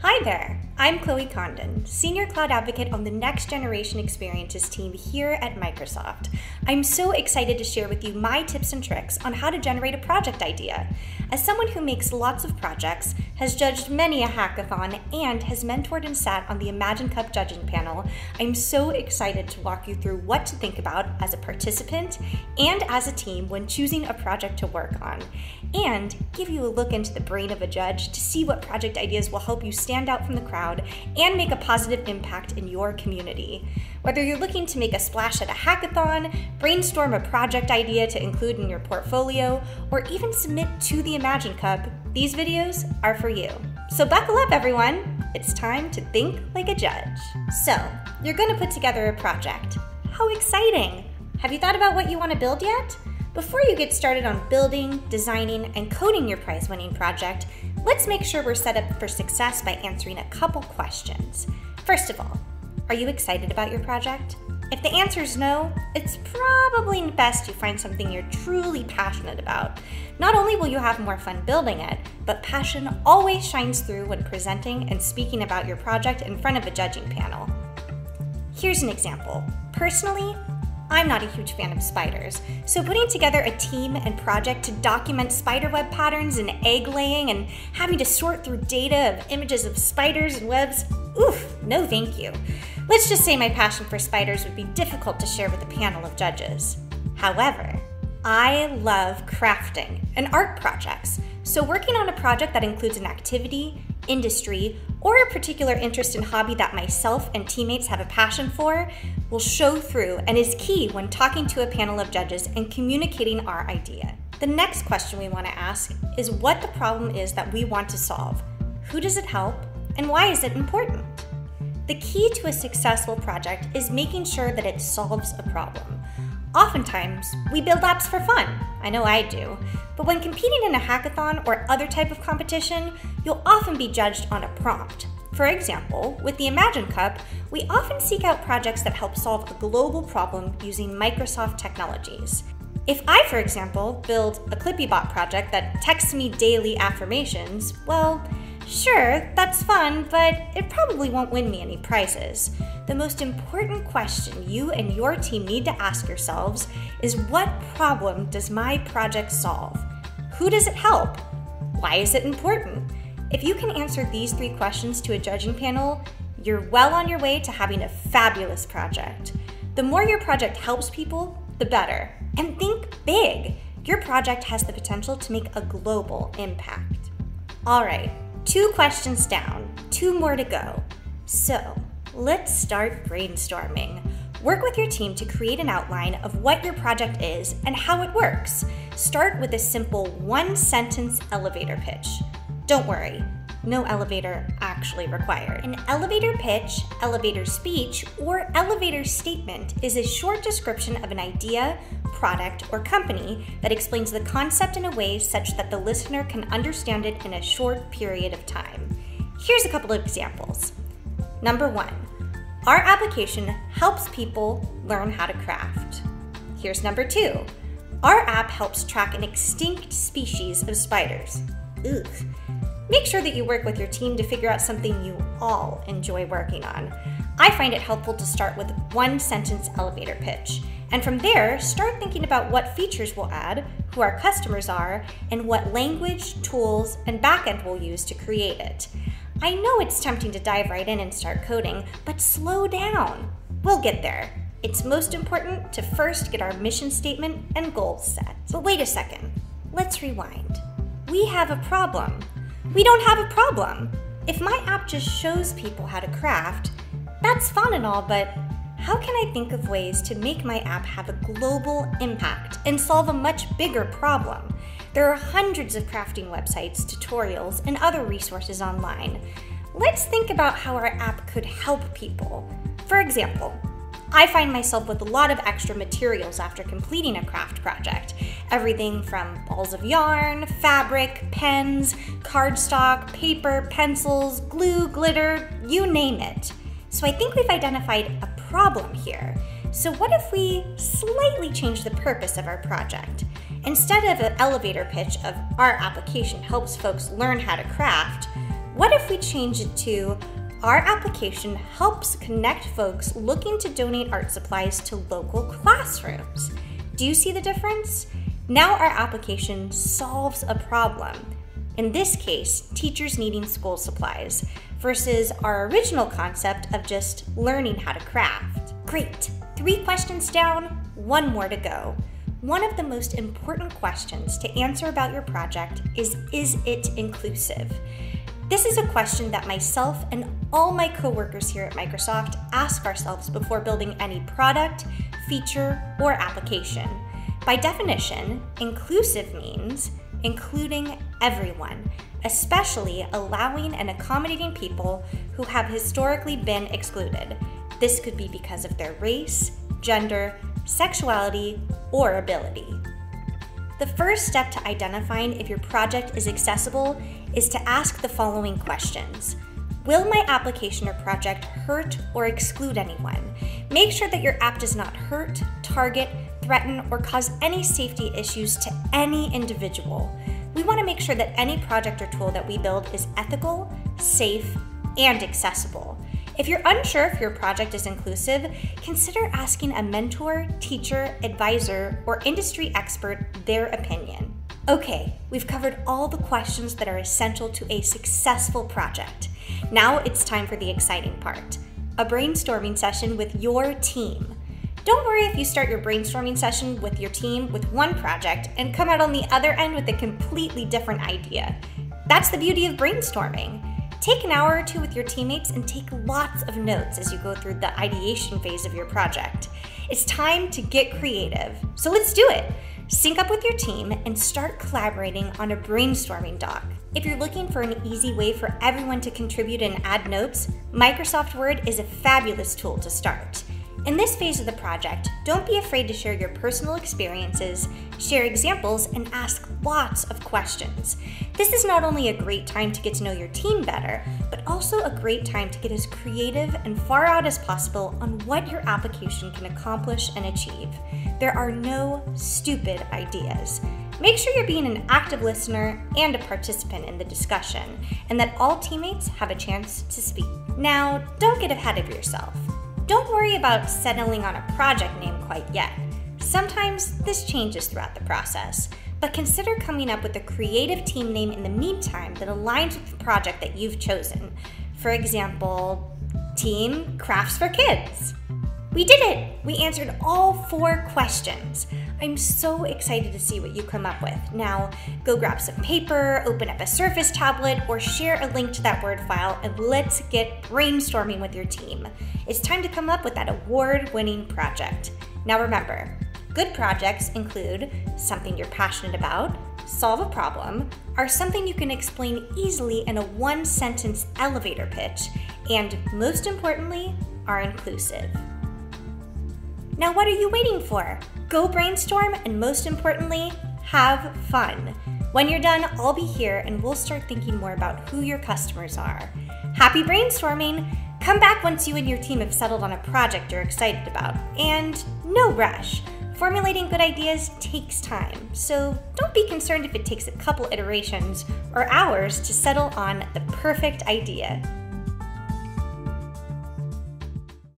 Hi there, I'm Chloe Condon, Senior Cloud Advocate on the Next Generation Experiences team here at Microsoft. I'm so excited to share with you my tips and tricks on how to generate a project idea. As someone who makes lots of projects, has judged many a hackathon, and has mentored and sat on the Imagine Cup judging panel, I'm so excited to walk you through what to think about as a participant and as a team when choosing a project to work on, and give you a look into the brain of a judge to see what project ideas will help you stand out from the crowd and make a positive impact in your community. Whether you're looking to make a splash at a hackathon, brainstorm a project idea to include in your portfolio, or even submit to the Imagine Cup, these videos are for you. So buckle up, everyone! It's time to think like a judge. So, you're going to put together a project. How exciting! Have you thought about what you want to build yet? Before you get started on building, designing, and coding your prize winning project, let's make sure we're set up for success by answering a couple questions. First of all, are you excited about your project? If the answer is no, it's probably best you find something you're truly passionate about. Not only will you have more fun building it, but passion always shines through when presenting and speaking about your project in front of a judging panel. Here's an example. Personally, I'm not a huge fan of spiders, so putting together a team and project to document spiderweb patterns and egg laying and having to sort through data of images of spiders and webs, oof, no thank you. Let's just say my passion for spiders would be difficult to share with a panel of judges. However, I love crafting and art projects, so working on a project that includes an activity, industry, or a particular interest and hobby that myself and teammates have a passion for will show through and is key when talking to a panel of judges and communicating our idea. The next question we want to ask is what the problem is that we want to solve, who does it help, and why is it important? The key to a successful project is making sure that it solves a problem. Oftentimes, we build apps for fun. I know I do. But when competing in a hackathon or other type of competition, you'll often be judged on a prompt. For example, with the Imagine Cup, we often seek out projects that help solve a global problem using Microsoft technologies. If I, for example, build a ClippyBot project that texts me daily affirmations, well, Sure, that's fun, but it probably won't win me any prizes. The most important question you and your team need to ask yourselves is what problem does my project solve? Who does it help? Why is it important? If you can answer these three questions to a judging panel, you're well on your way to having a fabulous project. The more your project helps people, the better. And think big. Your project has the potential to make a global impact. All right, Two questions down, two more to go. So let's start brainstorming. Work with your team to create an outline of what your project is and how it works. Start with a simple one sentence elevator pitch. Don't worry, no elevator actually required. An elevator pitch, elevator speech, or elevator statement is a short description of an idea, product, or company that explains the concept in a way such that the listener can understand it in a short period of time. Here's a couple of examples. Number one, our application helps people learn how to craft. Here's number two, our app helps track an extinct species of spiders. Ugh. Make sure that you work with your team to figure out something you all enjoy working on. I find it helpful to start with one sentence elevator pitch. And from there, start thinking about what features we'll add, who our customers are, and what language, tools, and backend we'll use to create it. I know it's tempting to dive right in and start coding, but slow down. We'll get there. It's most important to first get our mission statement and goals set. But wait a second, let's rewind. We have a problem. We don't have a problem. If my app just shows people how to craft, that's fun and all, but how can I think of ways to make my app have a global impact and solve a much bigger problem? There are hundreds of crafting websites, tutorials, and other resources online. Let's think about how our app could help people. For example, I find myself with a lot of extra materials after completing a craft project. Everything from balls of yarn, fabric, pens, cardstock, paper, pencils, glue, glitter, you name it. So I think we've identified a problem here. So what if we slightly change the purpose of our project? Instead of an elevator pitch of our application helps folks learn how to craft, what if we change it to our application helps connect folks looking to donate art supplies to local classrooms. Do you see the difference? Now our application solves a problem. In this case, teachers needing school supplies, versus our original concept of just learning how to craft. Great! Three questions down, one more to go. One of the most important questions to answer about your project is Is it inclusive? This is a question that myself and all my coworkers here at Microsoft ask ourselves before building any product, feature, or application. By definition, inclusive means including everyone, especially allowing and accommodating people who have historically been excluded. This could be because of their race, gender, sexuality, or ability. The first step to identifying if your project is accessible is to ask the following questions. Will my application or project hurt or exclude anyone? Make sure that your app does not hurt, target, threaten, or cause any safety issues to any individual. We want to make sure that any project or tool that we build is ethical, safe, and accessible. If you're unsure if your project is inclusive, consider asking a mentor, teacher, advisor, or industry expert their opinion. Okay, we've covered all the questions that are essential to a successful project. Now it's time for the exciting part a brainstorming session with your team. Don't worry if you start your brainstorming session with your team with one project and come out on the other end with a completely different idea. That's the beauty of brainstorming. Take an hour or two with your teammates and take lots of notes as you go through the ideation phase of your project. It's time to get creative. So let's do it. Sync up with your team and start collaborating on a brainstorming doc. If you're looking for an easy way for everyone to contribute and add notes, Microsoft Word is a fabulous tool to start. In this phase of the project, don't be afraid to share your personal experiences, share examples, and ask lots of questions. This is not only a great time to get to know your team better, but also a great time to get as creative and far out as possible on what your application can accomplish and achieve. There are no stupid ideas. Make sure you're being an active listener and a participant in the discussion, and that all teammates have a chance to speak. Now, don't get ahead of yourself. Don't worry about settling on a project name quite yet. Sometimes this changes throughout the process, but consider coming up with a creative team name in the meantime that aligns with the project that you've chosen. For example, Team Crafts for Kids. We did it! We answered all four questions. I'm so excited to see what you come up with. Now, go grab some paper, open up a Surface tablet, or share a link to that Word file, and let's get brainstorming with your team. It's time to come up with that award winning project. Now, remember, good projects include something you're passionate about, solve a problem, are something you can explain easily in a one sentence elevator pitch, and most importantly, are inclusive. Now, what are you waiting for? Go brainstorm and most importantly, have fun. When you're done, I'll be here and we'll start thinking more about who your customers are. Happy brainstorming! Come back once you and your team have settled on a project you're excited about. And no rush. Formulating good ideas takes time, so don't be concerned if it takes a couple iterations or hours to settle on the perfect idea.